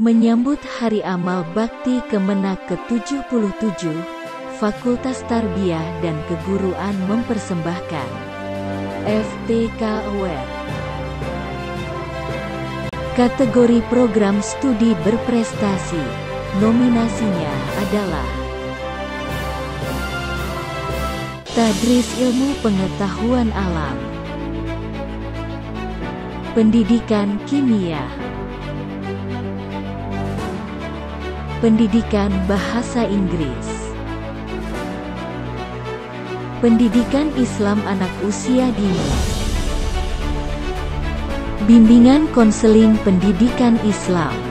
Menyambut Hari Amal Bakti Kemenak ke-77, Fakultas Tarbiyah dan Keguruan mempersembahkan FTK Aware. Kategori program studi berprestasi, nominasinya adalah Tadris Ilmu Pengetahuan Alam. Pendidikan Kimia Pendidikan Bahasa Inggris. Pendidikan Islam Anak Usia Dini. Bimbingan Konseling Pendidikan Islam